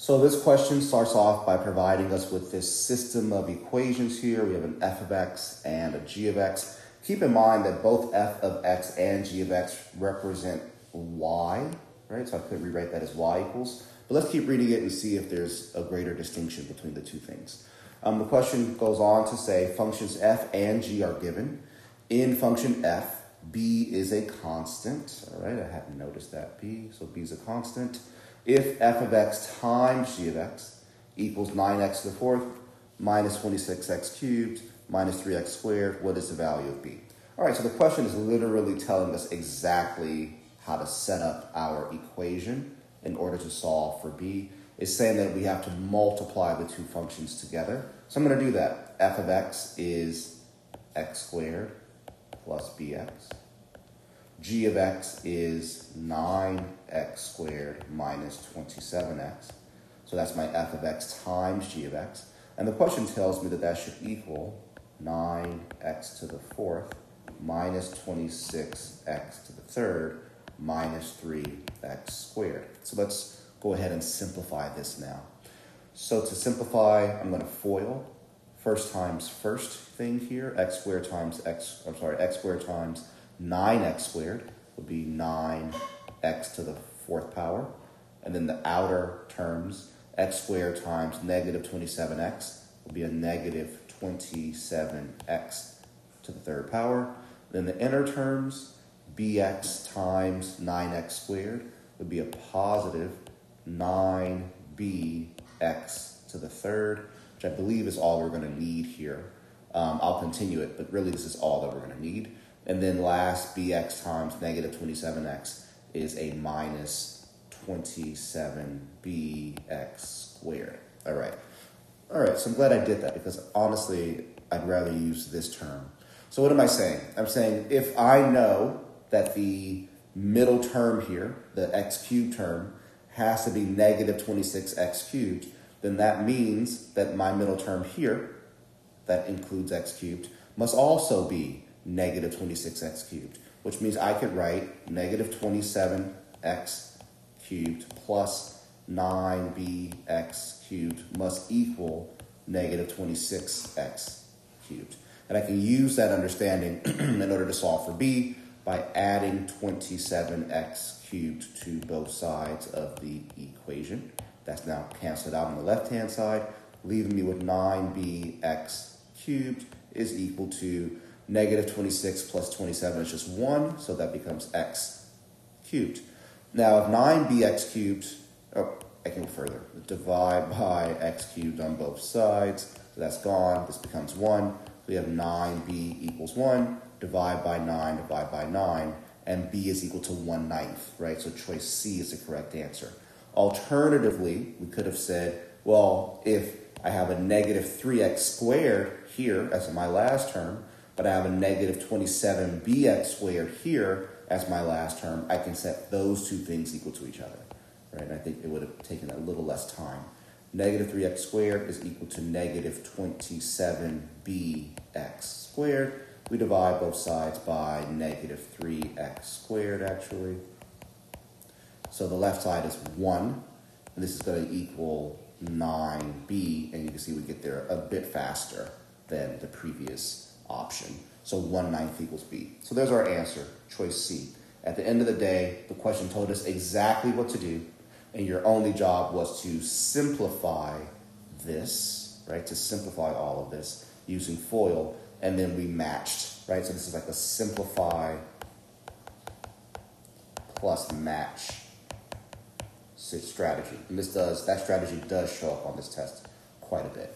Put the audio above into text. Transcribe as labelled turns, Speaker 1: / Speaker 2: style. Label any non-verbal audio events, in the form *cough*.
Speaker 1: So this question starts off by providing us with this system of equations here. We have an f of x and a g of x. Keep in mind that both f of x and g of x represent y, right? So I could rewrite that as y equals. But let's keep reading it and see if there's a greater distinction between the two things. Um, the question goes on to say functions f and g are given. In function f, b is a constant. All right, I hadn't noticed that b, so b is a constant if f of x times g of x equals 9x to the fourth minus 26x cubed minus 3x squared, what is the value of b? All right, so the question is literally telling us exactly how to set up our equation in order to solve for b. It's saying that we have to multiply the two functions together. So I'm going to do that. f of x is x squared plus bx g of x is 9x squared minus 27x. So that's my f of x times g of x. And the question tells me that that should equal 9x to the fourth minus 26x to the third minus 3x squared. So let's go ahead and simplify this now. So to simplify, I'm going to FOIL first times first thing here, x squared times x, I'm sorry, x squared times 9x squared would be 9x to the fourth power. And then the outer terms, x squared times negative 27x would be a negative 27x to the third power. Then the inner terms, bx times 9x squared would be a positive 9bx to the third, which I believe is all we're going to need here. Um, I'll continue it, but really this is all that we're going to need. And then last, bx times negative 27x is a minus 27bx squared. All right. All right, so I'm glad I did that because honestly, I'd rather use this term. So what am I saying? I'm saying if I know that the middle term here, the x cubed term, has to be negative 26x cubed, then that means that my middle term here, that includes x cubed, must also be negative 26x cubed, which means I could write negative 27x cubed plus 9bx cubed must equal negative 26x cubed. And I can use that understanding *clears throat* in order to solve for b by adding 27x cubed to both sides of the equation. That's now canceled out on the left-hand side, leaving me with 9bx cubed is equal to Negative 26 plus 27 is just 1, so that becomes x cubed. Now, if 9bx cubed, oh, I can go further. Divide by x cubed on both sides. So that's gone. This becomes 1. So we have 9b equals 1. Divide by 9, divide by 9. And b is equal to 1 ninth, right? So choice C is the correct answer. Alternatively, we could have said, well, if I have a negative 3x squared here as my last term, but I have a negative 27bx squared here as my last term, I can set those two things equal to each other. Right? And I think it would have taken a little less time. Negative 3x squared is equal to negative 27bx squared. We divide both sides by negative 3x squared, actually. So the left side is 1, and this is going to equal 9b, and you can see we get there a bit faster than the previous option. So 1 ninth equals B. So there's our answer, choice C. At the end of the day, the question told us exactly what to do, and your only job was to simplify this, right? To simplify all of this using FOIL, and then we matched, right? So this is like a simplify plus match strategy. And this does, that strategy does show up on this test quite a bit.